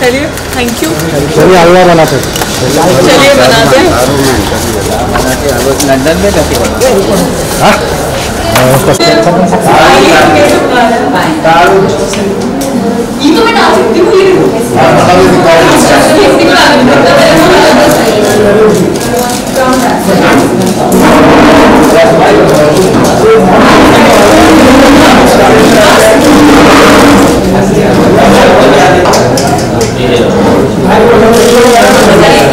चलिए thank you चलिए हलवा बनाते चलिए बनाते हैं। लंदन में कैसे बना ये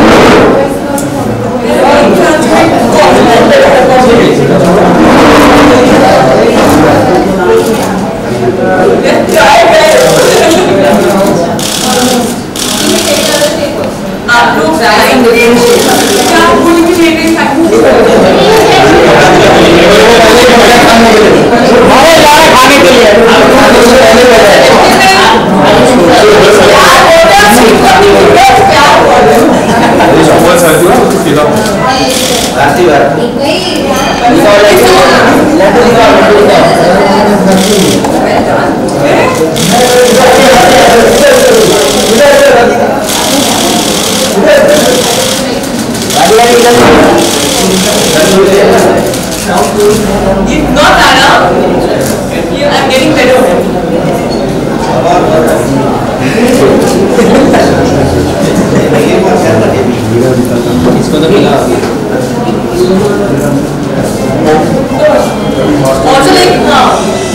Also like हाँ,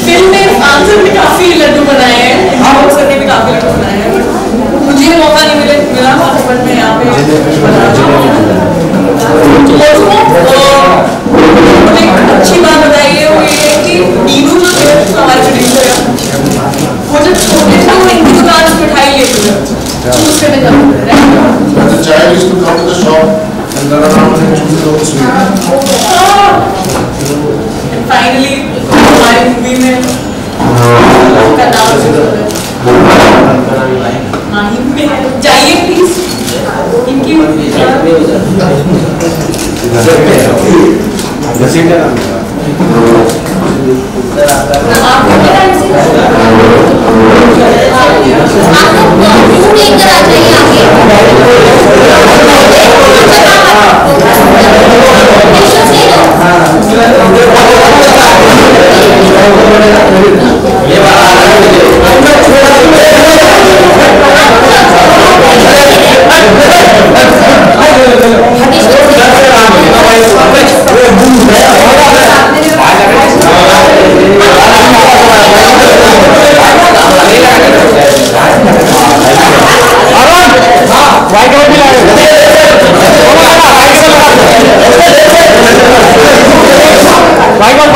फ़िल्म में आंसर में काफ़ी लड्डू बनाए हैं इंट्रोड्यूस करके भी काफ़ी लड्डू बनाए हैं but मुझे मौका नहीं मिले मिला बट मैं यहाँ पे अच्छी बात बताई है वो ये कि नीनू जो हमारे प्रोड्यूसर वो जब छोटे थे वो इनकी दुकान से मिठाई लेते थे चूज़ करने जाते थे right? The child used to come to finally हमारी मूवी में का नाम जाइए प्लीज़ इनकी आपको पता है व्हाइट Why not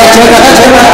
से छह छह करना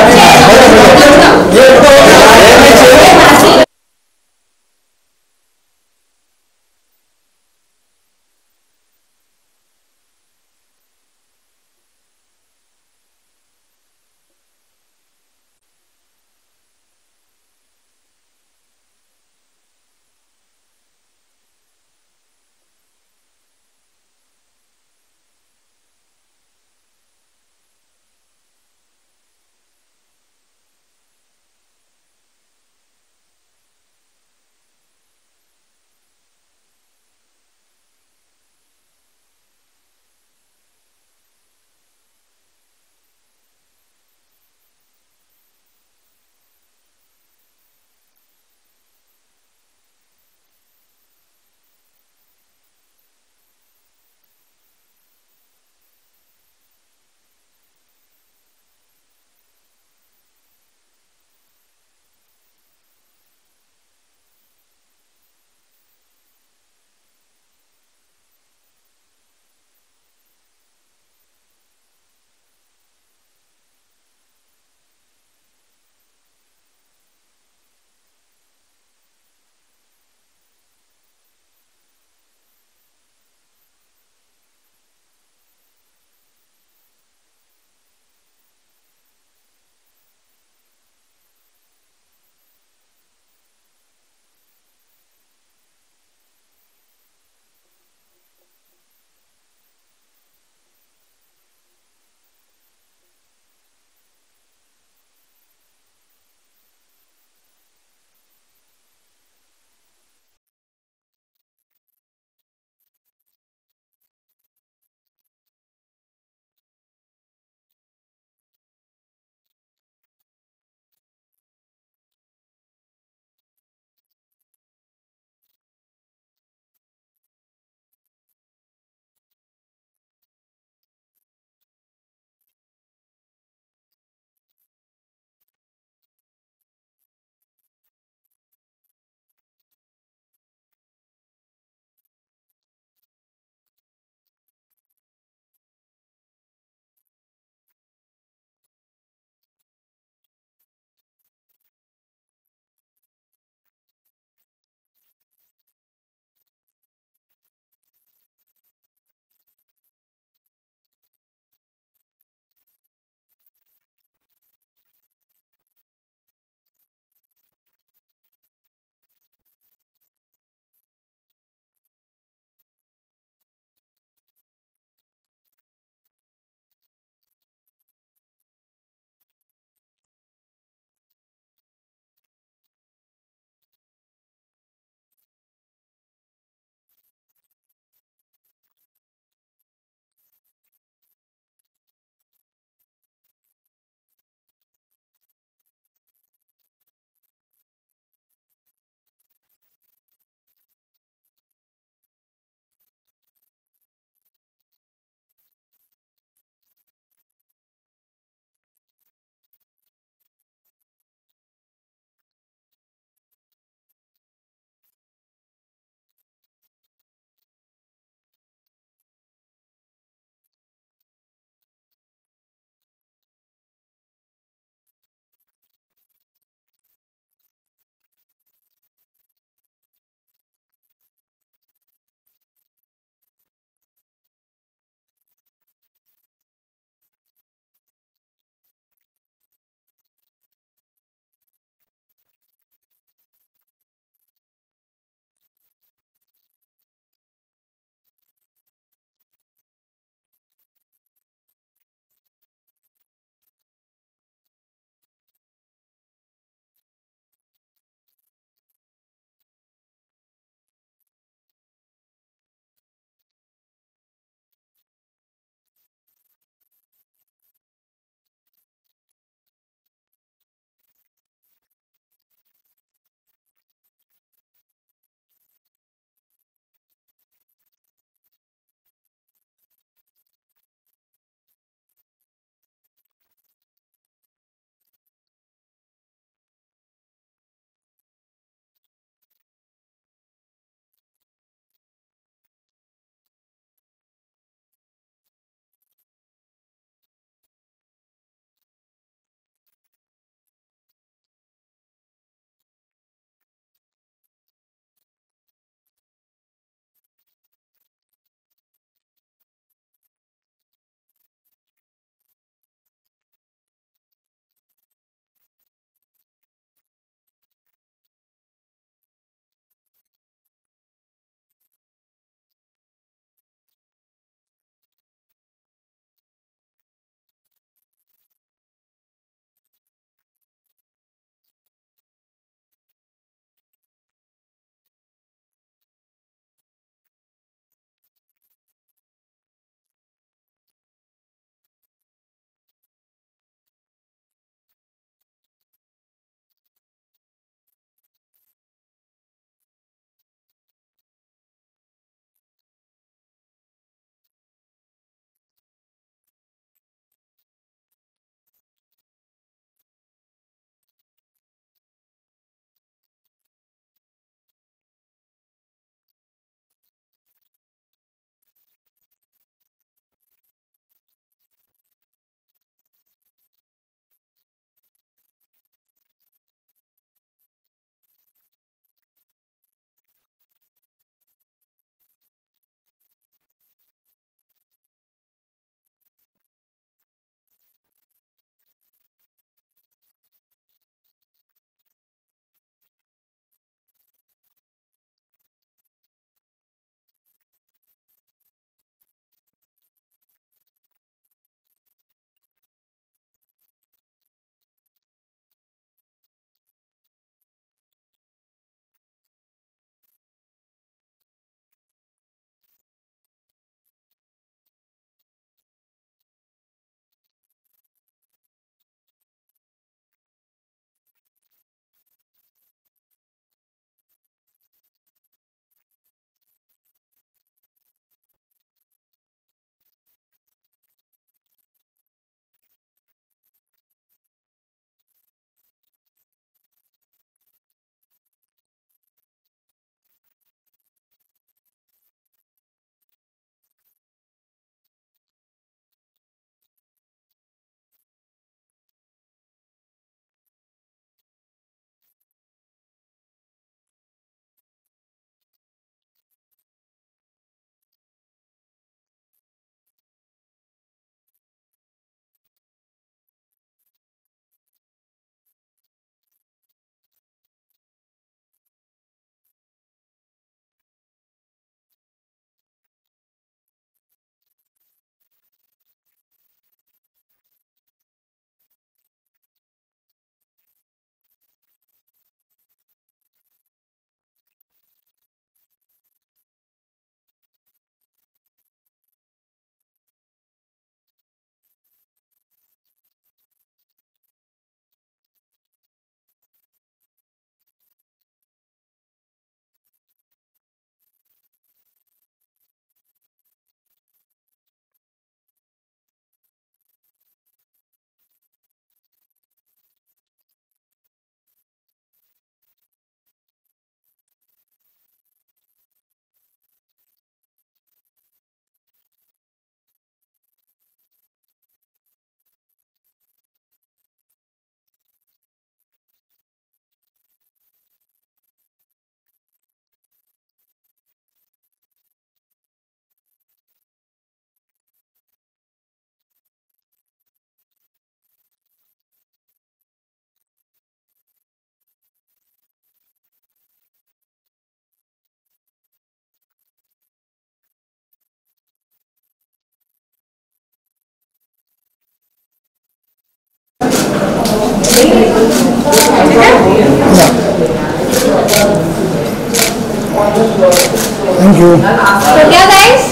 यू तो क्या गाइस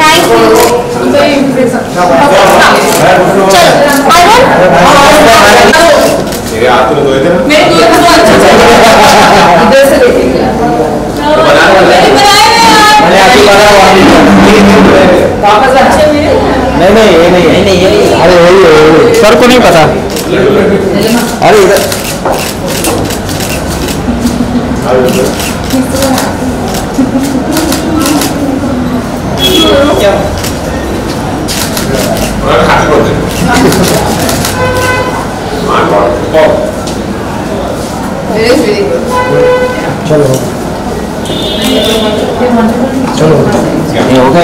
थैंक यू चलो मेरे हाथ में धोए थे ना मेरे अच्छा चल इधर से देखेंगे मैंने बनाए हैं यार मैंने आपकी बना वापस अच्छे मेरे नहीं नहीं ये नहीं नहीं ये अरे वही है वही सर को नहीं पता। अरे इधर। हाँ गुड चलो चलो ये हो गया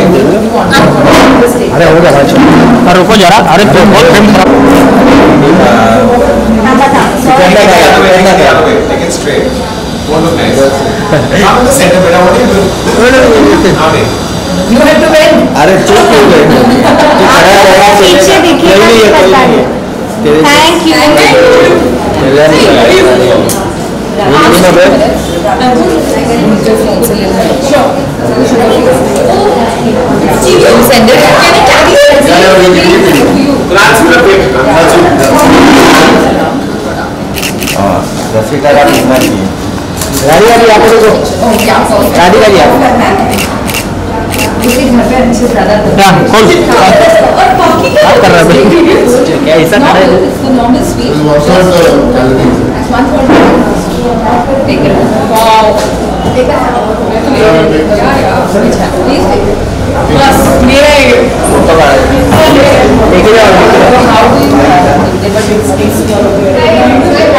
अरे हो गया भाई चलो अरे रुको जरा अरे बहुत आप हाँ यू हैव टू अरे चुप क्यों गए पीछे देखिए है है। Thank you it. Can I carry it? Class में ब्रेक हाँ दस फीट का कितना चाहिए गाड़ी अभी आप देखो गाड़ी का लिया क्या कर रहा है ऐसा है बस मेरा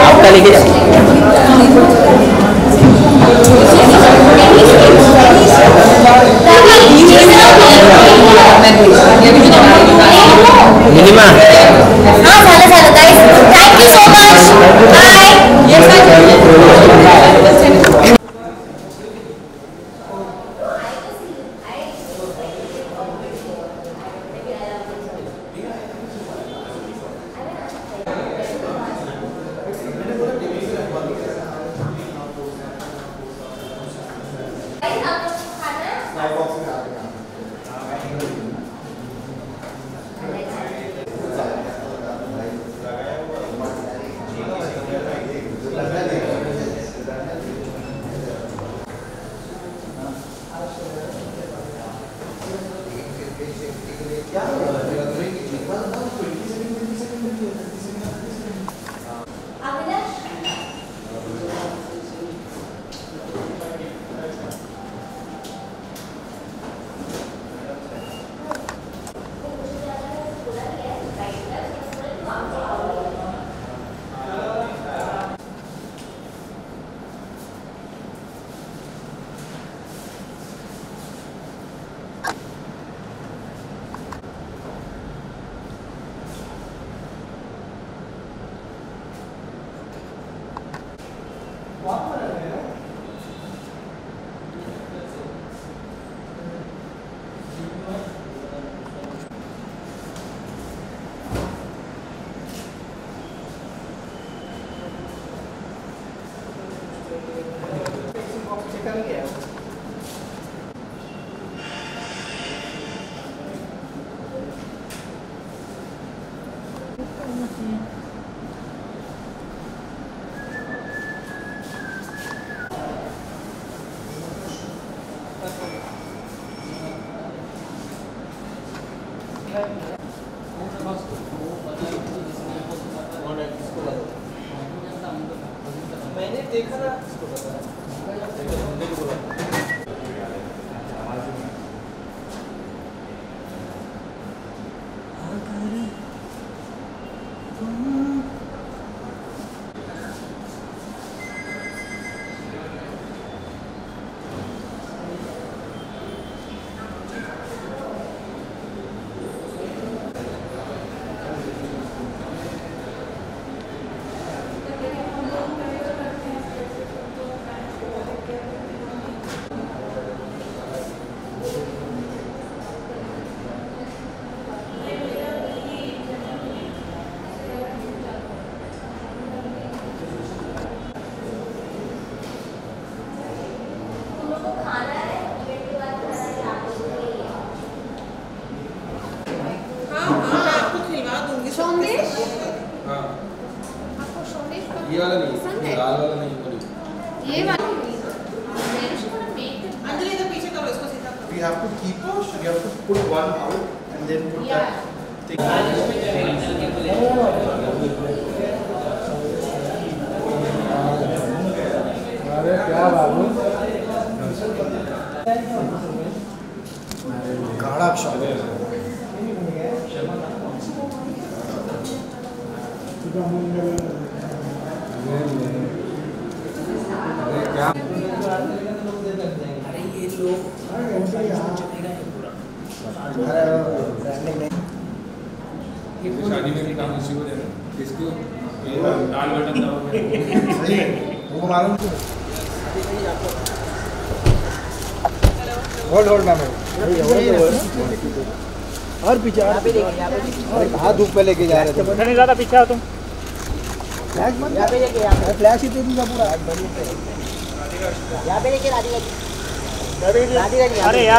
आपका लेके जाओ Minima. Ah, salah salah guys. Thank you so much. Bye. शादी में भी काम इसी को देना किसको लाल बटन दबाओ सही है वो मालूम होल्ड होल्ड मैम और पीछे और हाथ धूप पे लेके जा रहे थे ज़्यादा पीछे हो तुम फ्लैश मत यहाँ पे लेके फ्लैश ही दे दूँगा पूरा। यहाँ पे लेके राधिका जी। राधिका जी अरे यार